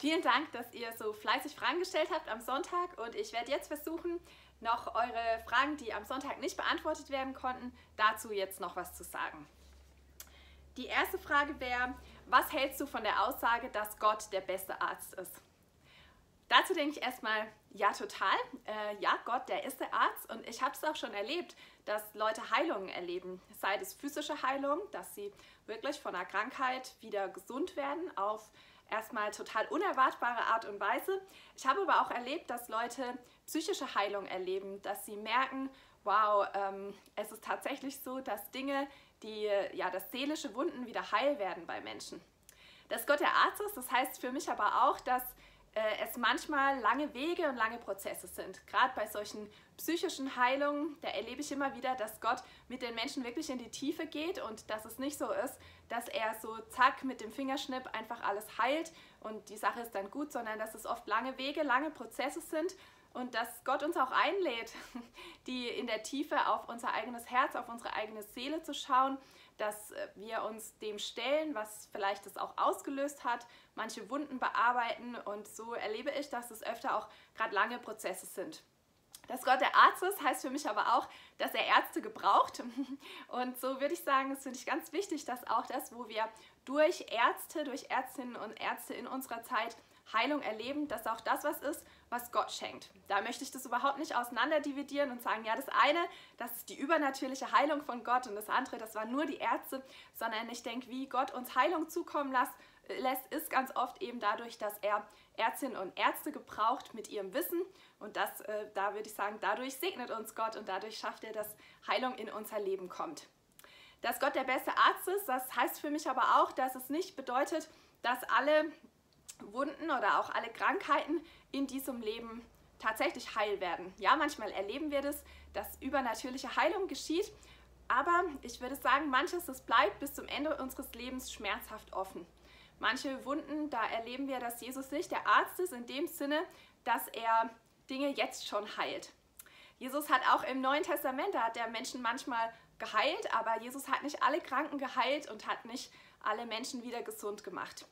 Vielen Dank, dass ihr so fleißig Fragen gestellt habt am Sonntag und ich werde jetzt versuchen, noch eure Fragen, die am Sonntag nicht beantwortet werden konnten, dazu jetzt noch was zu sagen. Die erste Frage wäre, was hältst du von der Aussage, dass Gott der beste Arzt ist? Dazu denke ich erstmal, ja, total. Äh, ja, Gott, der ist der Arzt und ich habe es auch schon erlebt, dass Leute Heilungen erleben. Sei es physische Heilung, dass sie wirklich von einer Krankheit wieder gesund werden auf erstmal total unerwartbare Art und Weise. Ich habe aber auch erlebt, dass Leute psychische Heilung erleben, dass sie merken, wow, ähm, es ist tatsächlich so, dass Dinge, die, ja, dass seelische Wunden wieder heil werden bei Menschen. Dass Gott der Arzt ist, das heißt für mich aber auch, dass es manchmal lange Wege und lange Prozesse sind. Gerade bei solchen psychischen Heilungen, da erlebe ich immer wieder, dass Gott mit den Menschen wirklich in die Tiefe geht und dass es nicht so ist, dass er so zack mit dem Fingerschnipp einfach alles heilt und die Sache ist dann gut, sondern dass es oft lange Wege, lange Prozesse sind und dass Gott uns auch einlädt, die in der Tiefe auf unser eigenes Herz, auf unsere eigene Seele zu schauen dass äh, wir uns dem stellen, was vielleicht das auch ausgelöst hat, manche Wunden bearbeiten und so erlebe ich, dass es öfter auch gerade lange Prozesse sind. Dass Gott der Arzt ist, heißt für mich aber auch, dass er Ärzte gebraucht. Und so würde ich sagen, das finde ich ganz wichtig, dass auch das, wo wir durch Ärzte, durch Ärztinnen und Ärzte in unserer Zeit Heilung erleben, dass auch das was ist, was Gott schenkt. Da möchte ich das überhaupt nicht auseinanderdividieren und sagen, ja, das eine, das ist die übernatürliche Heilung von Gott und das andere, das waren nur die Ärzte, sondern ich denke, wie Gott uns Heilung zukommen lässt, ist ganz oft eben dadurch, dass er Ärztinnen und Ärzte gebraucht mit ihrem Wissen und das, äh, da würde ich sagen, dadurch segnet uns Gott und dadurch schafft er, dass Heilung in unser Leben kommt. Dass Gott der beste Arzt ist, das heißt für mich aber auch, dass es nicht bedeutet, dass alle Wunden oder auch alle Krankheiten in diesem Leben tatsächlich heil werden. Ja, manchmal erleben wir das, dass übernatürliche Heilung geschieht, aber ich würde sagen, manches das bleibt bis zum Ende unseres Lebens schmerzhaft offen. Manche Wunden, da erleben wir, dass Jesus nicht der Arzt ist in dem Sinne, dass er Dinge jetzt schon heilt. Jesus hat auch im Neuen Testament, da hat er Menschen manchmal geheilt, aber Jesus hat nicht alle Kranken geheilt und hat nicht alle Menschen wieder gesund gemacht.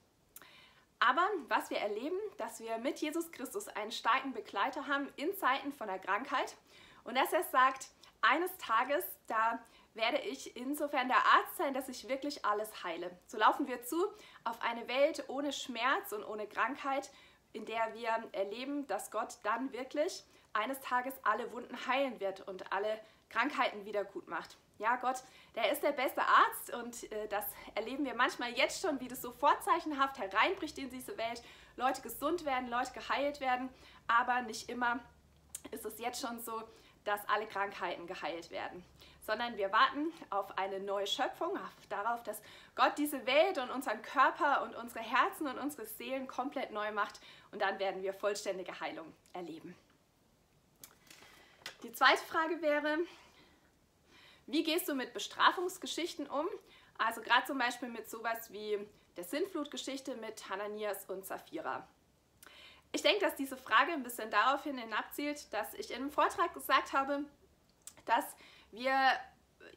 Aber was wir erleben, dass wir mit Jesus Christus einen starken Begleiter haben in Zeiten von der Krankheit und dass er sagt, eines Tages, da werde ich insofern der Arzt sein, dass ich wirklich alles heile. So laufen wir zu auf eine Welt ohne Schmerz und ohne Krankheit, in der wir erleben, dass Gott dann wirklich eines Tages alle Wunden heilen wird und alle Krankheiten wieder gut macht. Ja, Gott, der ist der beste Arzt und äh, das erleben wir manchmal jetzt schon, wie das so vorzeichenhaft hereinbricht in diese Welt. Leute gesund werden, Leute geheilt werden, aber nicht immer ist es jetzt schon so, dass alle Krankheiten geheilt werden, sondern wir warten auf eine neue Schöpfung, auf, darauf, dass Gott diese Welt und unseren Körper und unsere Herzen und unsere Seelen komplett neu macht und dann werden wir vollständige Heilung erleben. Die zweite Frage wäre, wie gehst du mit Bestrafungsgeschichten um? Also gerade zum Beispiel mit sowas wie der Sintflutgeschichte mit Hananias und Sapphira. Ich denke, dass diese Frage ein bisschen daraufhin hinabzielt, dass ich in einem Vortrag gesagt habe, dass wir,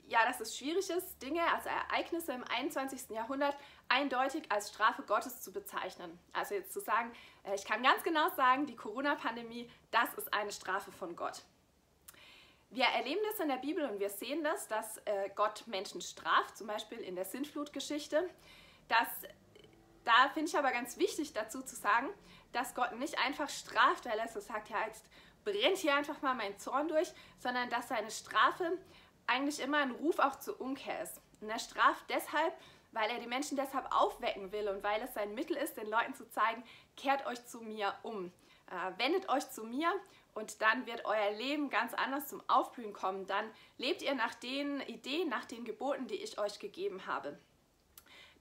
ja, dass es schwierig ist, Dinge, also Ereignisse im 21. Jahrhundert eindeutig als Strafe Gottes zu bezeichnen. Also jetzt zu sagen, äh, ich kann ganz genau sagen, die Corona-Pandemie, das ist eine Strafe von Gott. Wir erleben das in der Bibel und wir sehen das, dass äh, Gott Menschen straft, zum Beispiel in der Sintflutgeschichte. Das, da finde ich aber ganz wichtig dazu zu sagen, dass Gott nicht einfach straft, weil er so sagt, ja, jetzt brennt hier einfach mal mein Zorn durch, sondern dass seine Strafe eigentlich immer ein Ruf auch zur Umkehr ist. Und er straft deshalb, weil er die Menschen deshalb aufwecken will und weil es sein Mittel ist, den Leuten zu zeigen, kehrt euch zu mir um. Äh, wendet euch zu mir und dann wird euer Leben ganz anders zum Aufblühen kommen. Dann lebt ihr nach den Ideen, nach den Geboten, die ich euch gegeben habe.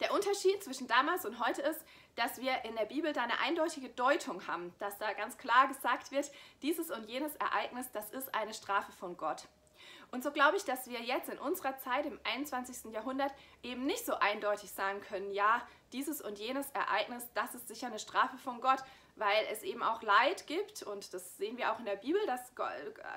Der Unterschied zwischen damals und heute ist, dass wir in der Bibel da eine eindeutige Deutung haben, dass da ganz klar gesagt wird, dieses und jenes Ereignis, das ist eine Strafe von Gott. Und so glaube ich, dass wir jetzt in unserer Zeit im 21. Jahrhundert eben nicht so eindeutig sagen können, ja, dieses und jenes Ereignis, das ist sicher eine Strafe von Gott, weil es eben auch Leid gibt und das sehen wir auch in der Bibel, dass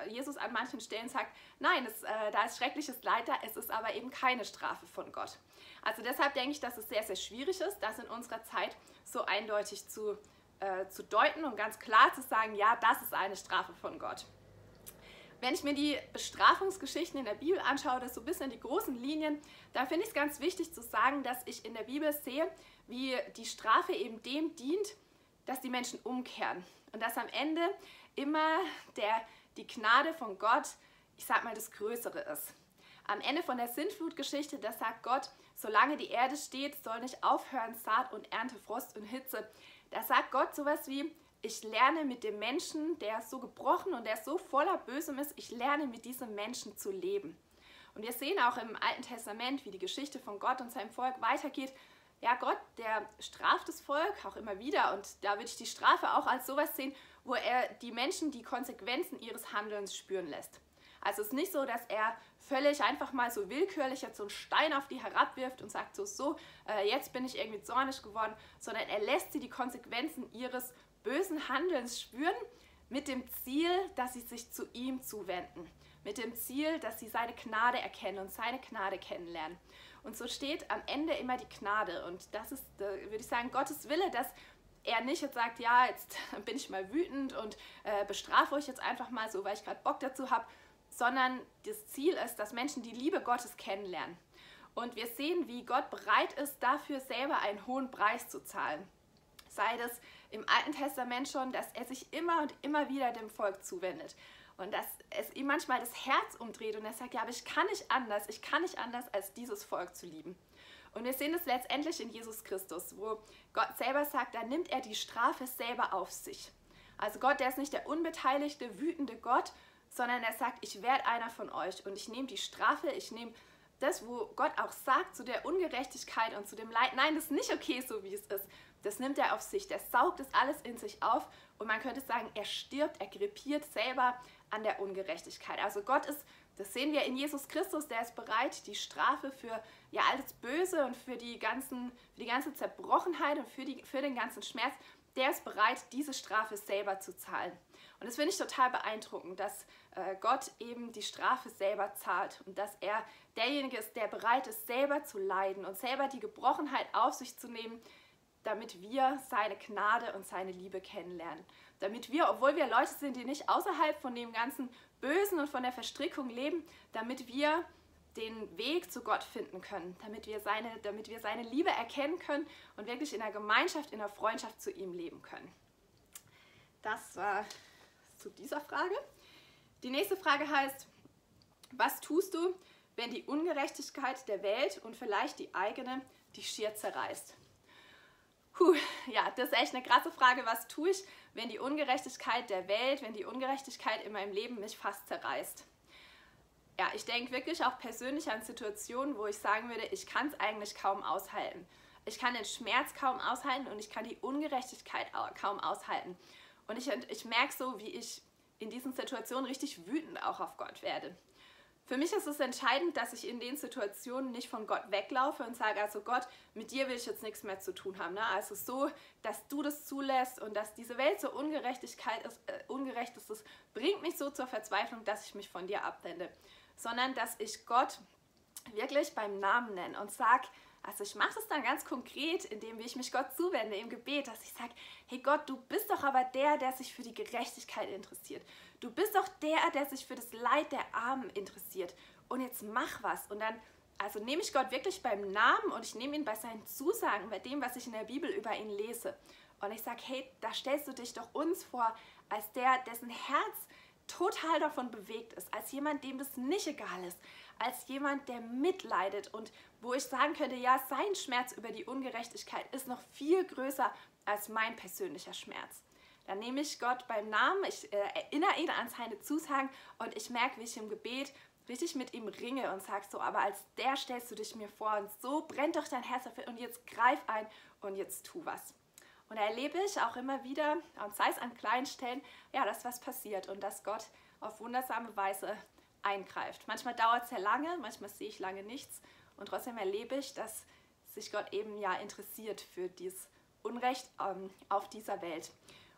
Jesus an manchen Stellen sagt, nein, es, äh, da ist schreckliches Leid da, es ist aber eben keine Strafe von Gott. Also deshalb denke ich, dass es sehr, sehr schwierig ist, das in unserer Zeit so eindeutig zu äh, zu deuten und ganz klar zu sagen, ja, das ist eine Strafe von Gott. Wenn ich mir die Bestrafungsgeschichten in der Bibel anschaue, das so ein bisschen die großen Linien, da finde ich es ganz wichtig zu sagen, dass ich in der Bibel sehe, wie die Strafe eben dem dient, dass die Menschen umkehren. Und dass am Ende immer der, die Gnade von Gott, ich sag mal, das Größere ist. Am Ende von der Sintflutgeschichte, da sagt Gott, solange die Erde steht, soll nicht aufhören Saat und Ernte, Frost und Hitze. Da sagt Gott sowas wie, ich lerne mit dem Menschen, der so gebrochen und der so voller Bösem ist, ich lerne mit diesem Menschen zu leben. Und wir sehen auch im Alten Testament, wie die Geschichte von Gott und seinem Volk weitergeht. Ja, Gott, der straft das Volk auch immer wieder und da würde ich die Strafe auch als sowas sehen, wo er die Menschen die Konsequenzen ihres Handelns spüren lässt. Also es ist nicht so, dass er völlig einfach mal so willkürlich jetzt so einen Stein auf die herabwirft und sagt so, so, äh, jetzt bin ich irgendwie zornig geworden, sondern er lässt sie die Konsequenzen ihres bösen Handelns spüren, mit dem Ziel, dass sie sich zu ihm zuwenden. Mit dem Ziel, dass sie seine Gnade erkennen und seine Gnade kennenlernen. Und so steht am Ende immer die Gnade. Und das ist, würde ich sagen, Gottes Wille, dass er nicht jetzt sagt, ja, jetzt bin ich mal wütend und äh, bestrafe euch jetzt einfach mal so, weil ich gerade Bock dazu habe, sondern das Ziel ist, dass Menschen die Liebe Gottes kennenlernen. Und wir sehen, wie Gott bereit ist, dafür selber einen hohen Preis zu zahlen. Sei das im Alten Testament schon, dass er sich immer und immer wieder dem Volk zuwendet. Und dass es ihm manchmal das Herz umdreht und er sagt, ja, aber ich kann nicht anders, ich kann nicht anders, als dieses Volk zu lieben. Und wir sehen das letztendlich in Jesus Christus, wo Gott selber sagt, da nimmt er die Strafe selber auf sich. Also Gott, der ist nicht der unbeteiligte, wütende Gott, sondern er sagt, ich werde einer von euch und ich nehme die Strafe, ich nehme das, wo Gott auch sagt, zu der Ungerechtigkeit und zu dem Leid, nein, das ist nicht okay, so wie es ist. Das nimmt er auf sich, der saugt das alles in sich auf und man könnte sagen, er stirbt, er krepiert selber an der Ungerechtigkeit. Also Gott ist, das sehen wir in Jesus Christus, der ist bereit, die Strafe für ja, alles Böse und für die, ganzen, für die ganze Zerbrochenheit und für, die, für den ganzen Schmerz, der ist bereit, diese Strafe selber zu zahlen. Und das finde ich total beeindruckend, dass äh, Gott eben die Strafe selber zahlt und dass er derjenige ist, der bereit ist, selber zu leiden und selber die Gebrochenheit auf sich zu nehmen, damit wir seine Gnade und seine Liebe kennenlernen. Damit wir, obwohl wir Leute sind, die nicht außerhalb von dem ganzen Bösen und von der Verstrickung leben, damit wir den Weg zu Gott finden können, damit wir, seine, damit wir seine Liebe erkennen können und wirklich in der Gemeinschaft, in der Freundschaft zu ihm leben können. Das war zu dieser Frage. Die nächste Frage heißt, was tust du, wenn die Ungerechtigkeit der Welt und vielleicht die eigene dich schier zerreißt? Puh, ja, das ist echt eine krasse Frage. Was tue ich, wenn die Ungerechtigkeit der Welt, wenn die Ungerechtigkeit in meinem Leben mich fast zerreißt? Ja, ich denke wirklich auch persönlich an Situationen, wo ich sagen würde, ich kann es eigentlich kaum aushalten. Ich kann den Schmerz kaum aushalten und ich kann die Ungerechtigkeit kaum aushalten. Und ich, ich merke so, wie ich in diesen Situationen richtig wütend auch auf Gott werde. Für mich ist es entscheidend, dass ich in den Situationen nicht von Gott weglaufe und sage, also Gott, mit dir will ich jetzt nichts mehr zu tun haben. Ne? Also so, dass du das zulässt und dass diese Welt so Ungerechtigkeit ist, äh, ungerecht ist, das bringt mich so zur Verzweiflung, dass ich mich von dir abwende. Sondern dass ich Gott wirklich beim Namen nenne und sage, also ich mache es dann ganz konkret, indem ich mich Gott zuwende im Gebet, dass ich sage, hey Gott, du bist doch aber der, der sich für die Gerechtigkeit interessiert. Du bist doch der, der sich für das Leid der Armen interessiert. Und jetzt mach was. Und dann, also nehme ich Gott wirklich beim Namen und ich nehme ihn bei seinen Zusagen, bei dem, was ich in der Bibel über ihn lese. Und ich sage, hey, da stellst du dich doch uns vor, als der, dessen Herz total davon bewegt ist, als jemand, dem das nicht egal ist, als jemand, der mitleidet und wo ich sagen könnte, ja, sein Schmerz über die Ungerechtigkeit ist noch viel größer als mein persönlicher Schmerz. Dann nehme ich Gott beim Namen, ich äh, erinnere ihn an seine Zusagen und ich merke, wie ich im Gebet richtig mit ihm ringe und sage so, aber als der stellst du dich mir vor und so brennt doch dein Herz dafür und jetzt greif ein und jetzt tu was. Und da erlebe ich auch immer wieder, und sei es an kleinen Stellen, ja, dass was passiert und dass Gott auf wundersame Weise eingreift. Manchmal dauert es sehr lange, manchmal sehe ich lange nichts und trotzdem erlebe ich, dass sich Gott eben ja interessiert für dieses Unrecht ähm, auf dieser Welt.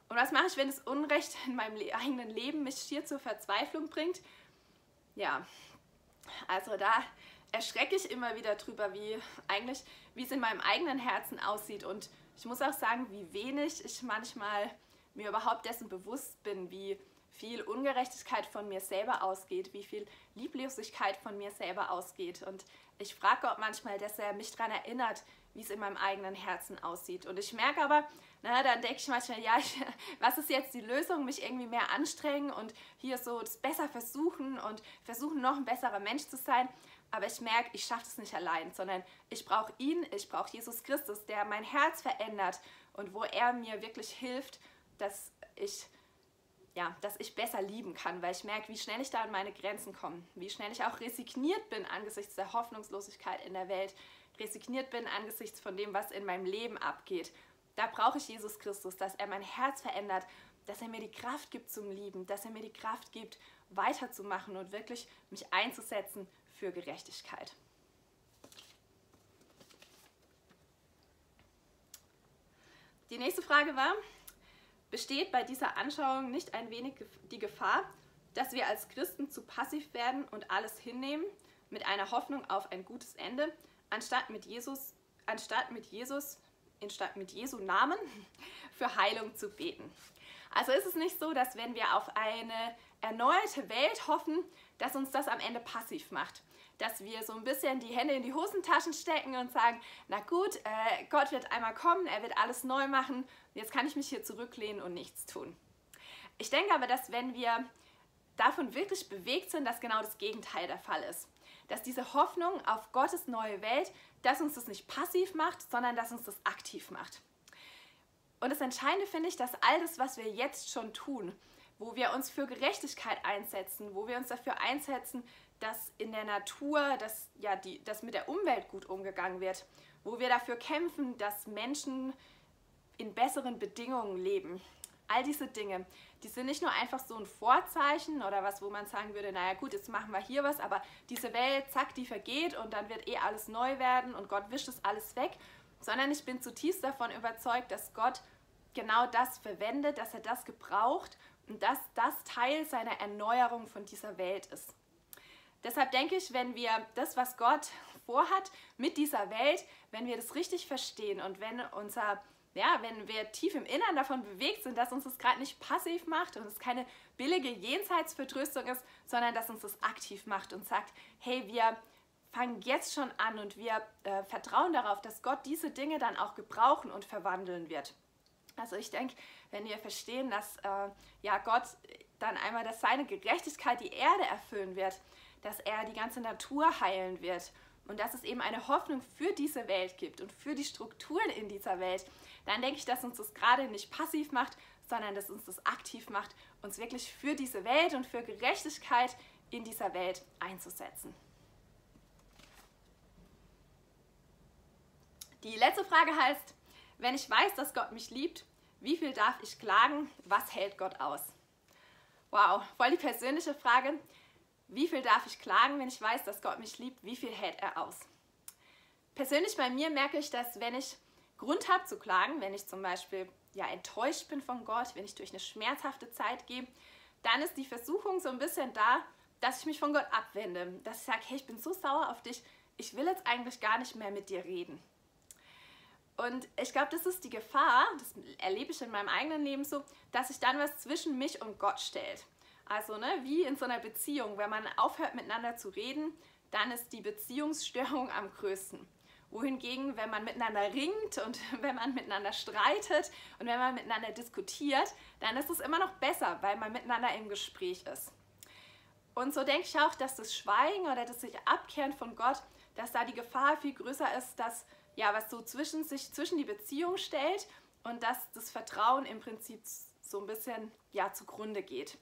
Und was mache ich, wenn das Unrecht in meinem eigenen Leben mich schier zur Verzweiflung bringt? Ja, also da erschrecke ich immer wieder drüber, wie eigentlich, wie es in meinem eigenen Herzen aussieht und ich muss auch sagen, wie wenig ich manchmal mir überhaupt dessen bewusst bin, wie viel Ungerechtigkeit von mir selber ausgeht, wie viel Lieblosigkeit von mir selber ausgeht. Und ich frage Gott manchmal, dass er mich daran erinnert, wie es in meinem eigenen Herzen aussieht. Und ich merke aber, na, dann denke ich manchmal, ja, ich, was ist jetzt die Lösung? Mich irgendwie mehr anstrengen und hier so das besser versuchen und versuchen, noch ein besserer Mensch zu sein. Aber ich merke, ich schaffe es nicht allein, sondern ich brauche ihn, ich brauche Jesus Christus, der mein Herz verändert und wo er mir wirklich hilft, dass ich ja, dass ich besser lieben kann, weil ich merke, wie schnell ich da an meine Grenzen komme, wie schnell ich auch resigniert bin angesichts der Hoffnungslosigkeit in der Welt, resigniert bin angesichts von dem, was in meinem Leben abgeht. Da brauche ich Jesus Christus, dass er mein Herz verändert, dass er mir die Kraft gibt zum Lieben, dass er mir die Kraft gibt, weiterzumachen und wirklich mich einzusetzen für Gerechtigkeit. Die nächste Frage war, besteht bei dieser Anschauung nicht ein wenig die Gefahr, dass wir als Christen zu passiv werden und alles hinnehmen, mit einer Hoffnung auf ein gutes Ende, anstatt mit Jesus, anstatt mit Jesus, anstatt mit Jesu Namen für Heilung zu beten. Also ist es nicht so, dass wenn wir auf eine erneuerte Welt hoffen, dass uns das am Ende passiv macht. Dass wir so ein bisschen die Hände in die Hosentaschen stecken und sagen, na gut, äh, Gott wird einmal kommen, er wird alles neu machen Jetzt kann ich mich hier zurücklehnen und nichts tun. Ich denke aber, dass wenn wir davon wirklich bewegt sind, dass genau das Gegenteil der Fall ist. Dass diese Hoffnung auf Gottes neue Welt, dass uns das nicht passiv macht, sondern dass uns das aktiv macht. Und das Entscheidende finde ich, dass all das, was wir jetzt schon tun, wo wir uns für Gerechtigkeit einsetzen, wo wir uns dafür einsetzen, dass in der Natur, dass, ja, die, dass mit der Umwelt gut umgegangen wird, wo wir dafür kämpfen, dass Menschen in besseren Bedingungen leben. All diese Dinge, die sind nicht nur einfach so ein Vorzeichen oder was, wo man sagen würde, naja gut, jetzt machen wir hier was, aber diese Welt, zack, die vergeht und dann wird eh alles neu werden und Gott wischt es alles weg, sondern ich bin zutiefst davon überzeugt, dass Gott genau das verwendet, dass er das gebraucht und dass das Teil seiner Erneuerung von dieser Welt ist. Deshalb denke ich, wenn wir das, was Gott vorhat mit dieser Welt, wenn wir das richtig verstehen und wenn unser ja, wenn wir tief im Innern davon bewegt sind, dass uns das gerade nicht passiv macht und es keine billige Jenseitsvertröstung ist, sondern dass uns das aktiv macht und sagt, hey, wir fangen jetzt schon an und wir äh, vertrauen darauf, dass Gott diese Dinge dann auch gebrauchen und verwandeln wird. Also ich denke, wenn wir verstehen, dass äh, ja Gott dann einmal, dass seine Gerechtigkeit die Erde erfüllen wird, dass er die ganze Natur heilen wird und dass es eben eine Hoffnung für diese Welt gibt und für die Strukturen in dieser Welt, dann denke ich, dass uns das gerade nicht passiv macht, sondern dass uns das aktiv macht, uns wirklich für diese Welt und für Gerechtigkeit in dieser Welt einzusetzen. Die letzte Frage heißt, wenn ich weiß, dass Gott mich liebt, wie viel darf ich klagen? Was hält Gott aus? Wow, voll die persönliche Frage. Wie viel darf ich klagen, wenn ich weiß, dass Gott mich liebt? Wie viel hält er aus? Persönlich bei mir merke ich, dass wenn ich Grund habe zu klagen, wenn ich zum Beispiel ja, enttäuscht bin von Gott, wenn ich durch eine schmerzhafte Zeit gehe, dann ist die Versuchung so ein bisschen da, dass ich mich von Gott abwende. Dass ich sage, hey, ich bin so sauer auf dich, ich will jetzt eigentlich gar nicht mehr mit dir reden. Und ich glaube, das ist die Gefahr, das erlebe ich in meinem eigenen Leben so, dass sich dann was zwischen mich und Gott stellt. Also ne, wie in so einer Beziehung, wenn man aufhört miteinander zu reden, dann ist die Beziehungsstörung am größten wohingegen, wenn man miteinander ringt und wenn man miteinander streitet und wenn man miteinander diskutiert, dann ist es immer noch besser, weil man miteinander im Gespräch ist. Und so denke ich auch, dass das Schweigen oder das sich abkehren von Gott, dass da die Gefahr viel größer ist, dass ja was so zwischen sich zwischen die Beziehung stellt und dass das Vertrauen im Prinzip so ein bisschen ja zugrunde geht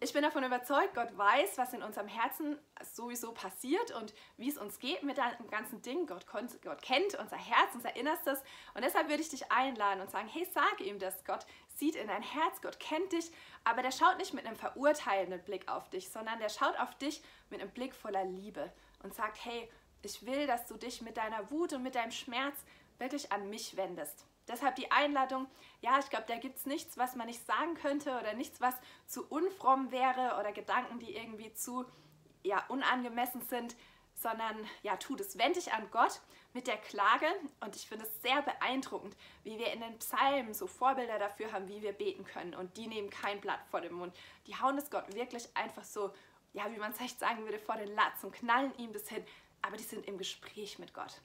ich bin davon überzeugt, Gott weiß, was in unserem Herzen sowieso passiert und wie es uns geht mit dem ganzen Ding. Gott, Gott kennt unser Herz, unser Innerstes. Und deshalb würde ich dich einladen und sagen, hey, sag ihm das. Gott sieht in dein Herz, Gott kennt dich, aber der schaut nicht mit einem verurteilenden Blick auf dich, sondern der schaut auf dich mit einem Blick voller Liebe und sagt, hey, ich will, dass du dich mit deiner Wut und mit deinem Schmerz wirklich an mich wendest. Deshalb die Einladung, ja, ich glaube, da gibt es nichts, was man nicht sagen könnte oder nichts, was zu unfromm wäre oder Gedanken, die irgendwie zu ja, unangemessen sind, sondern ja, tu das, wend dich an Gott, mit der Klage und ich finde es sehr beeindruckend, wie wir in den Psalmen so Vorbilder dafür haben, wie wir beten können und die nehmen kein Blatt vor den Mund. Die hauen es Gott wirklich einfach so, ja, wie man es echt sagen würde, vor den Latz und knallen ihm das hin, aber die sind im Gespräch mit Gott.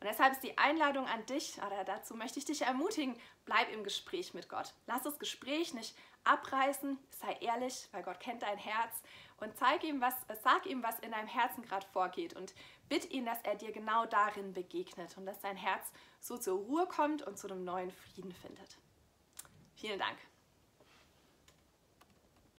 Und deshalb ist die Einladung an dich, oder dazu möchte ich dich ermutigen, bleib im Gespräch mit Gott. Lass das Gespräch nicht abreißen, sei ehrlich, weil Gott kennt dein Herz und zeig ihm was, sag ihm, was in deinem Herzen gerade vorgeht und bitt ihn, dass er dir genau darin begegnet und dass dein Herz so zur Ruhe kommt und zu einem neuen Frieden findet. Vielen Dank.